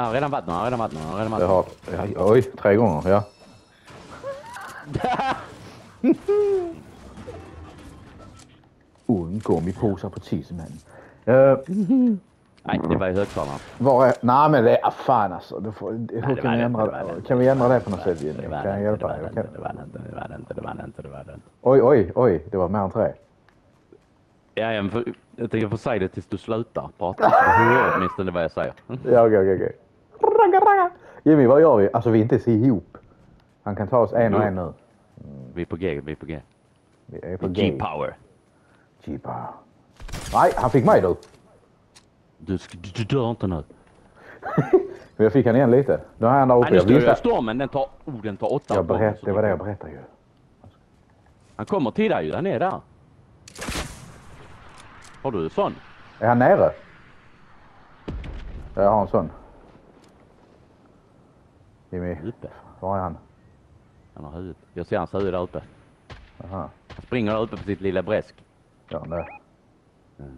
Jag har redan varit några, jag har redan varit några, jag har redan varit oj, tre gånger, ja. en gummipåse på tismen. Uh, Nej, det var i högtalaren. var är... Nej men det är... Fan alltså. Du får, hur det kan vi ändra det Kan vi ändra det på något sätt Kan jag hjälpa dig? det var det inte, det var det inte, det var det inte, det var det inte. Oj, oj, oj. Det var mer än tre. Ja, jag tänker få säga det tills du slutar prata. Så du hör åtminstone vad jag säger. Ja, okej, okej, okej. Ragga. Jimmy, vad gör vi? Alltså vi är inte ens ihop. Han kan ta oss en och en nu. Vi är på G, vi är på G. Vi är på G. G-power. G-power. Nej, han fick mig du. Du, du, du dör inte nu. Men jag fick han igen lite. Nu har han där Nej, uppe. nu Jag står stormen, den tar, oh, den tar åtta Jag berätt, det var det då- jag berättade ju. Han kommer till dig ju, han är där. Har du en sån? Är han nere? Jag har en sån. Jimmy, Uppe. var är han? Han har huvudet. Jag ser hans huvud där uppe. Aha. Han springer där uppe på sitt lilla bräsk. Ja, där. Han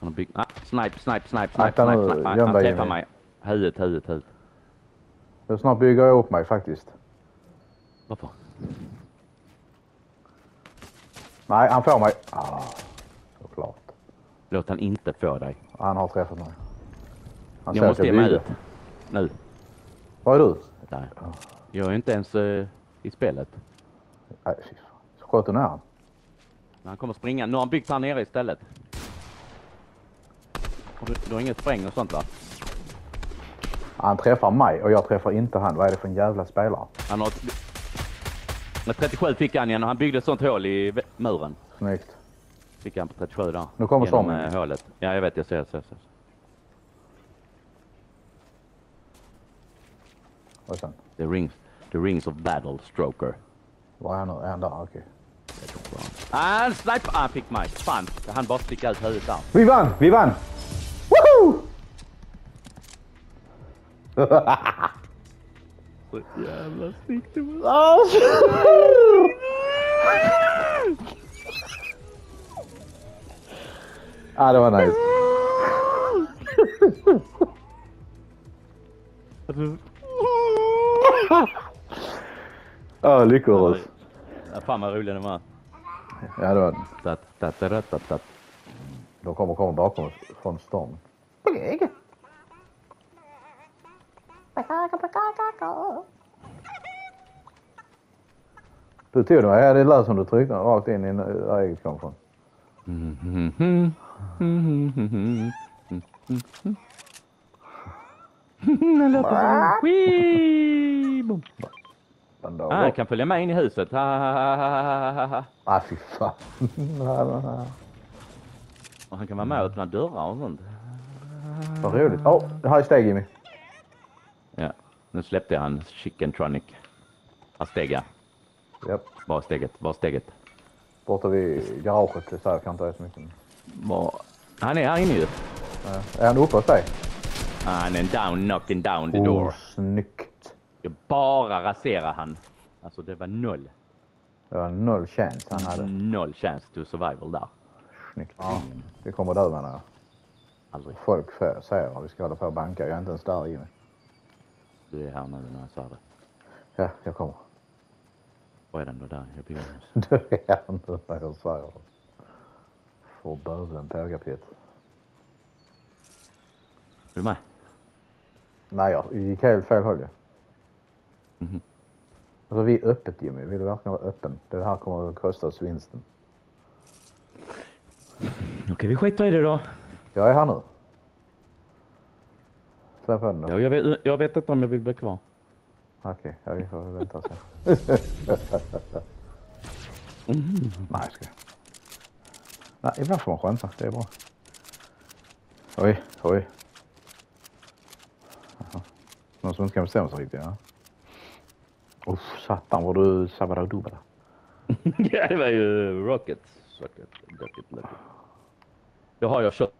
har byggt... Ah, snipe, snipe, snipe, snipe, Akta nu, snipe, snipe. Han, han träffar mig. Huvudet, huvudet, huvudet. Jag snart bygger jag upp mig faktiskt. Varför? Nej, han får mig. Ah, såklart. Låt han inte få dig. Han har träffat mig. Han Jag måste ge mig ut. Nu. Var är du? Där. Jag är inte ens eh, i spelet. Nej, fy fan. Så sköt du ner han? Han kommer springa. Nu har han byggt här nere istället. Har Du, du har inget spräng och sånt va? Han träffar mig och jag träffar inte han. Vad är det för en jävla spelare? Han har... Med 37 fick han igen och han byggde ett sånt hål i muren. Snyggt. Fick han på 37 där. Nu kommer Genom stormen. eh, hålet. Ja, jag vet. Jag ser, jag ser. Jag ser. Och sen? The rings, the rings of battle stroker. Var är han nu? Är han där? Okej. Ah, han sniper! Ah, han fick mig. Fan, han bara stick ut huvudet där. Vi vann! Vi vann! Woho! Så jävla snyggt det var. Ja, det var nice. Ja, lyckades. Ja, fan vad rolig den var. Ja, det var den. Tat, tat, tat. De kommer komma bakom oss från stormen. Du tog den? Ja, det lät som du tryckte den rakt in i där ägget kom från. Den låter som... Wii! Ah, jag kan följa med in i huset. Ha, ha, ha, ha, ha, ha. Ah, fy fan. Och han kan vara med och öppna dörrar och sånt. Vad roligt. Åh, oh, här är steg Jimmy. Ja, nu släppte han chicken tronic. Han steg ja. Japp. Bara steget, bara steget. Borta vid garaget. Säger jag kan inte så mycket. Bara... Han är här inne ju. Ja. Är han uppe hos dig? Han är down, knocking down the door. Oh, snyggt. Jag bara raserar han. Alltså det var noll. Det var noll chans han hade. Noll chance to survival där. Snyggt. Ja, vi kommer dö menar jag. Aldrig. Folk för- säger att vi ska hålla på och banka. Jag är inte ens där Jimmy. Du är här nu när jag sa det. Ja, jag kommer. Var är den då där? Jag hus. Du är inte när jag säger det. Får böven pågapet. Är du med? Nej, jag gick helt fel håll ju. Mhm. Alltså vi är öppet Jimmy. Vill du verkligen vara öppen? Det här kommer att kosta oss vinsten. Okej, vi skiter i det då. Jag är här nu. Släpp då. Ja, jag, vet, jag vet inte om jag vill bli kvar. Okej, ja, vi får vänta och se. Nej, jag ska. Nej, ibland får man skämta. Det är bra. Oj, oj. Jaha. Någon som inte kan bestämma sig riktigt, ja. Uff, satan vad du sabbaradubada. ja, det var ju Rocket. Rocket, Rocket, Rocket. Har jag kört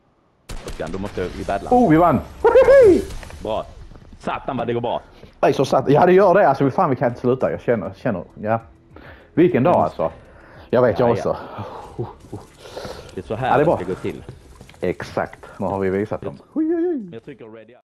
shotgun, då måste jag vi battla. Oh, vi vann! Bra. Satan vad det går bra. Nej, så satt. Ja, det gör det. Alltså, fan vi kan inte sluta. Jag känner, känner, ja. Vilken dag alltså. Jag vet Ja, jag ja. också. Det är så Ja, här det är det bra. ska gå till. Exakt. Nu har vi visat dem. Jag trycker ready.